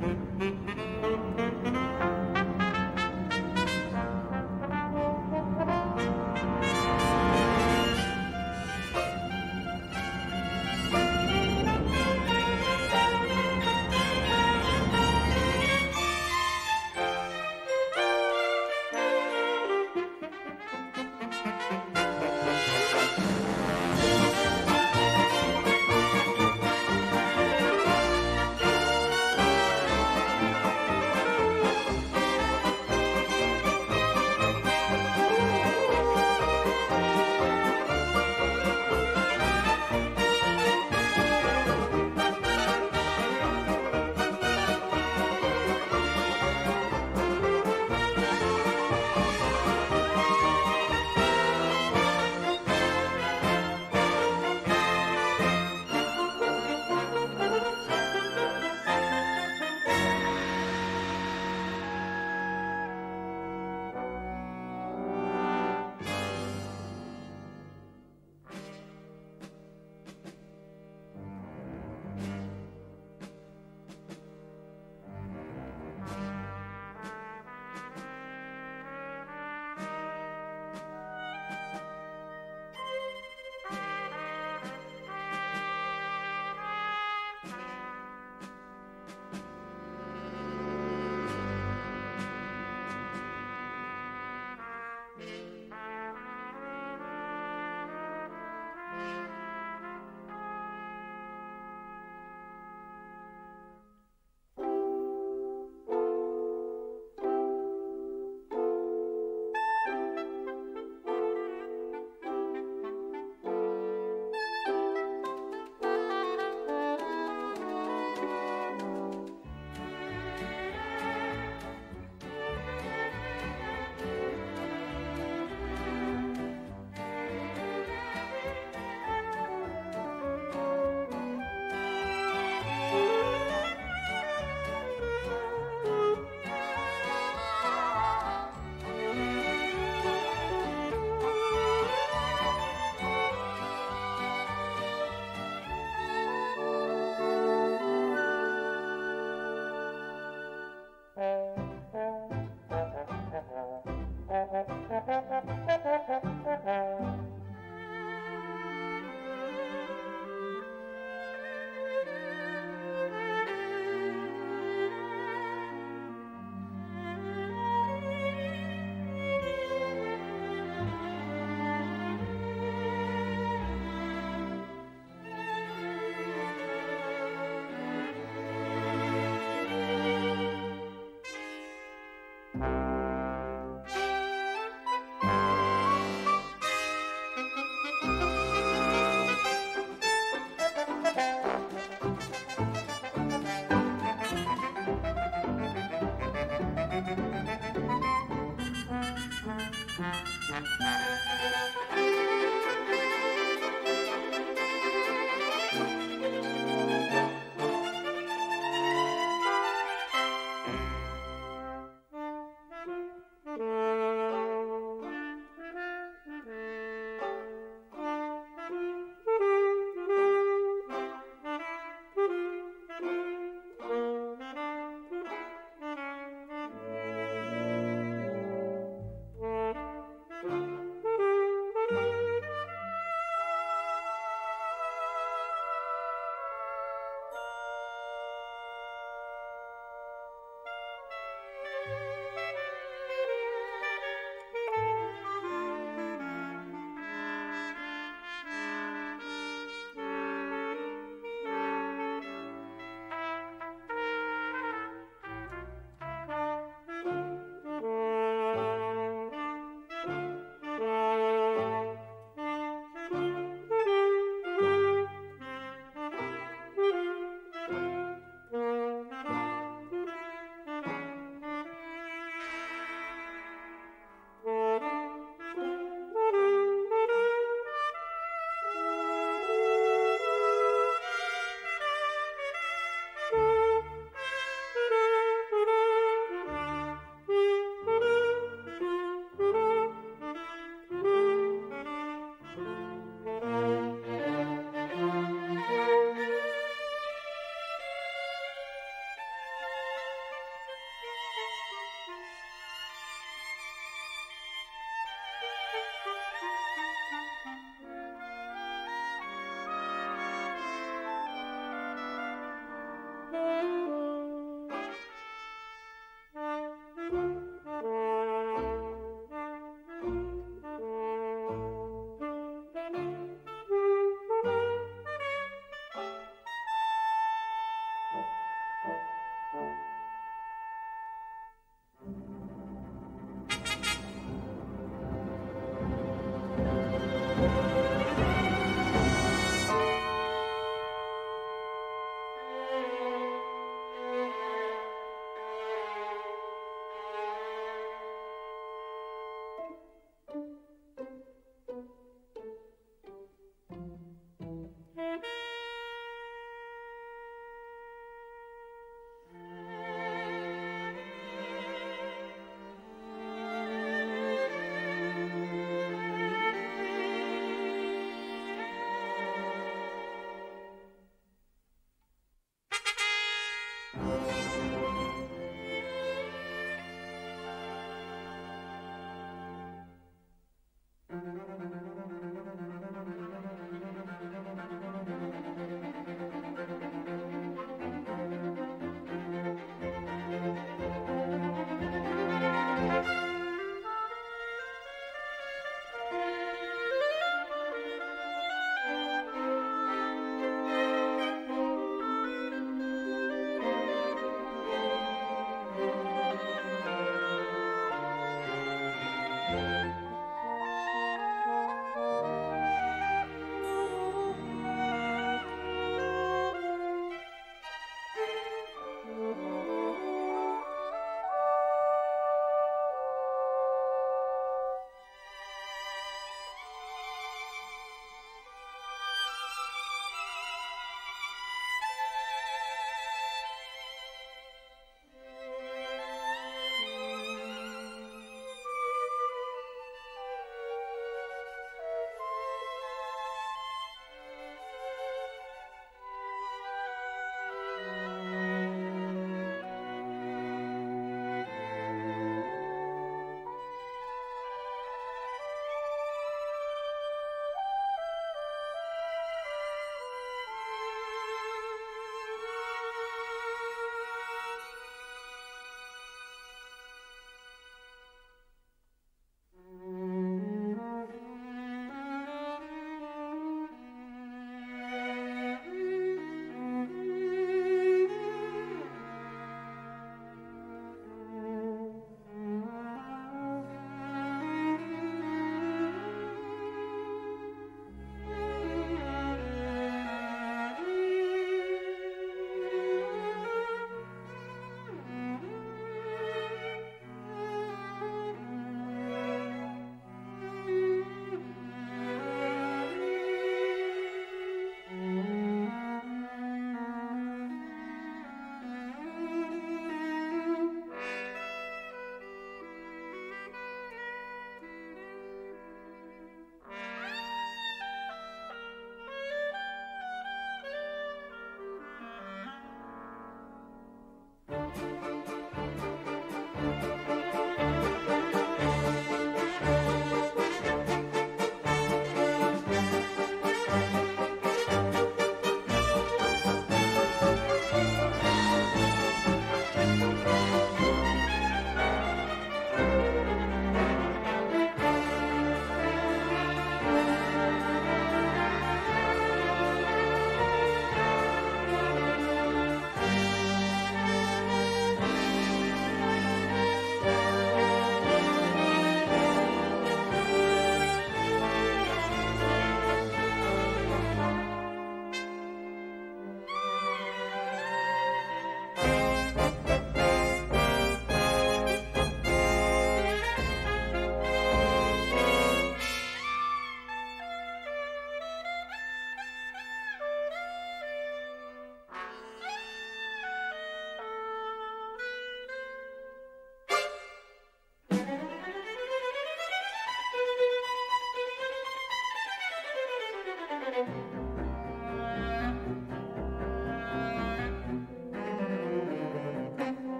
Música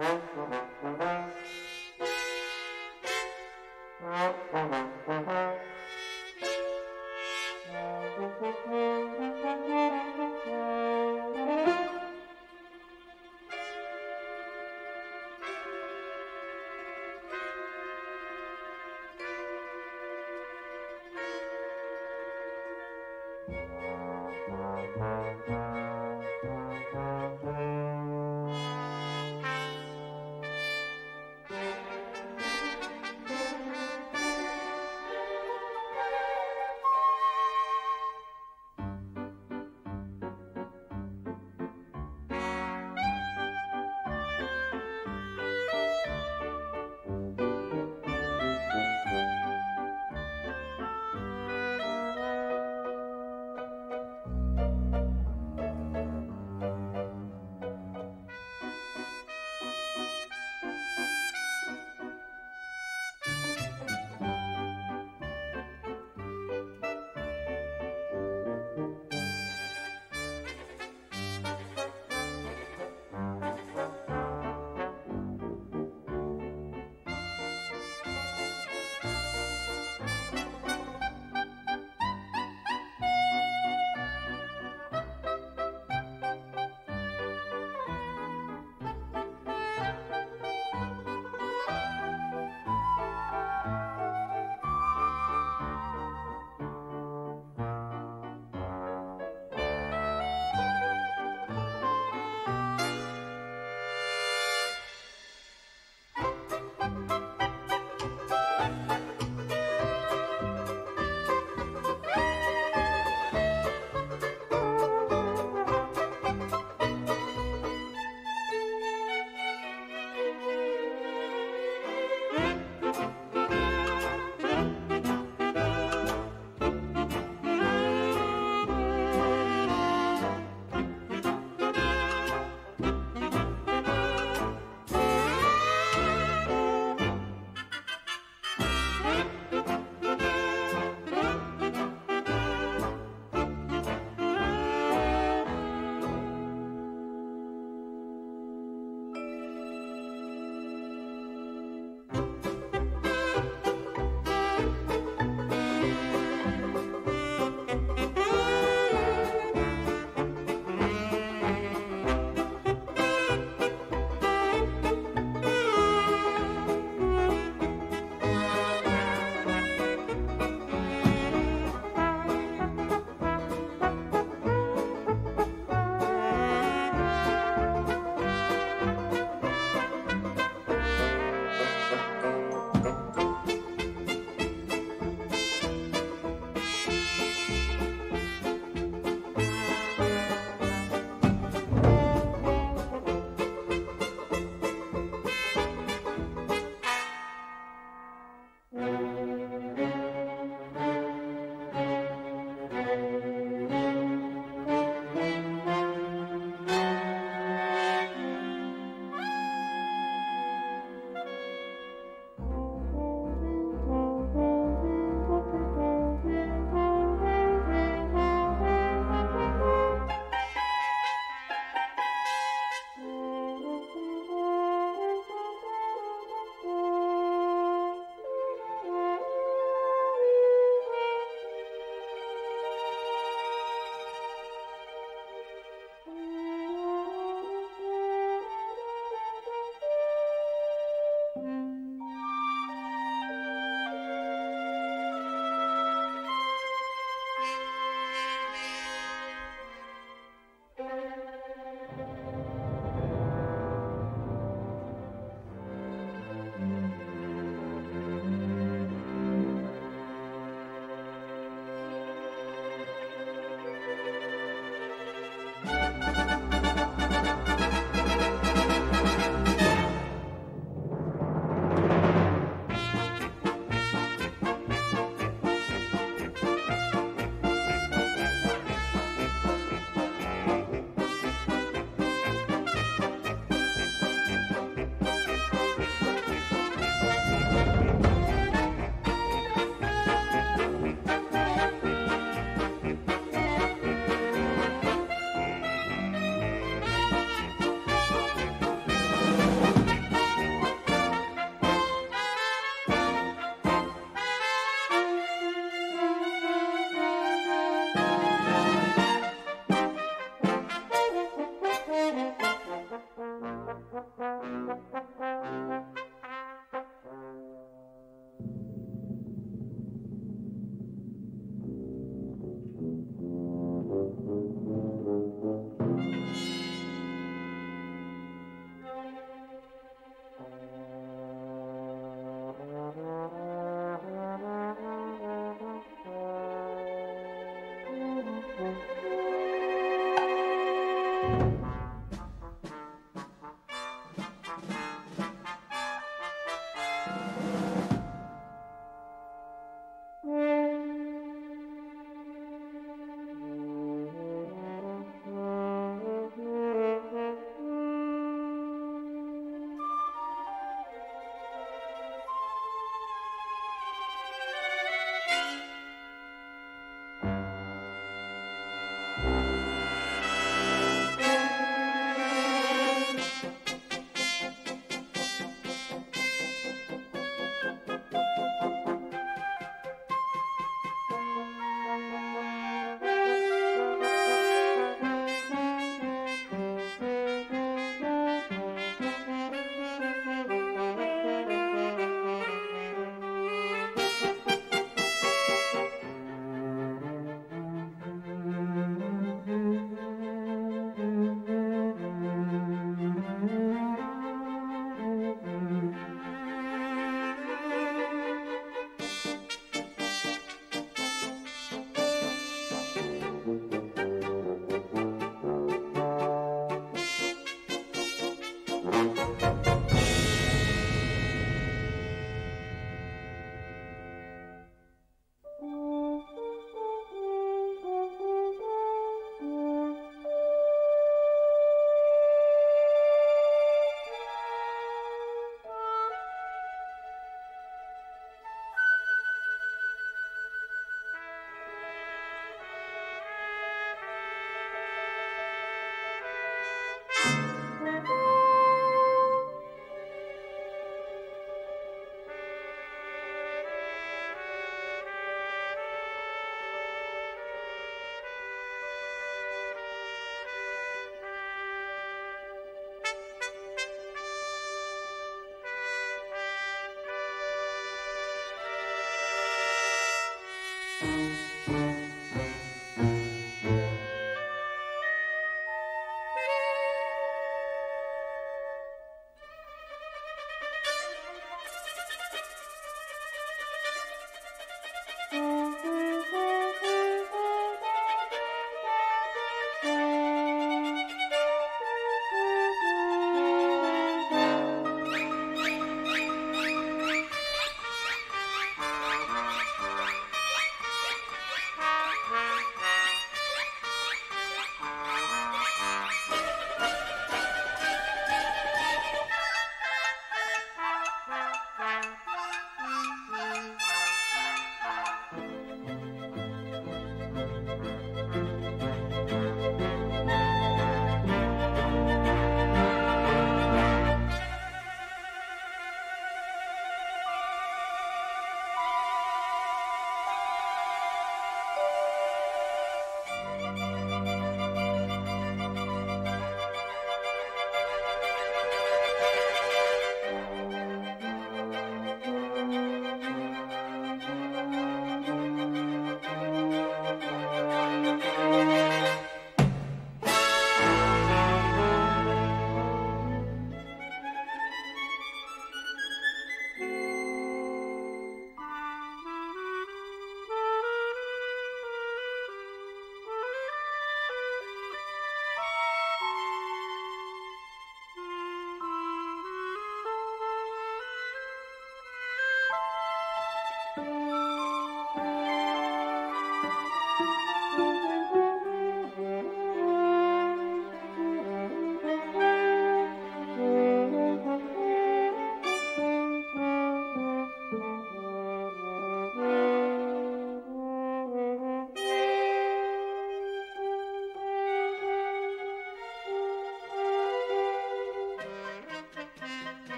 Mm-hmm.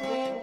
Música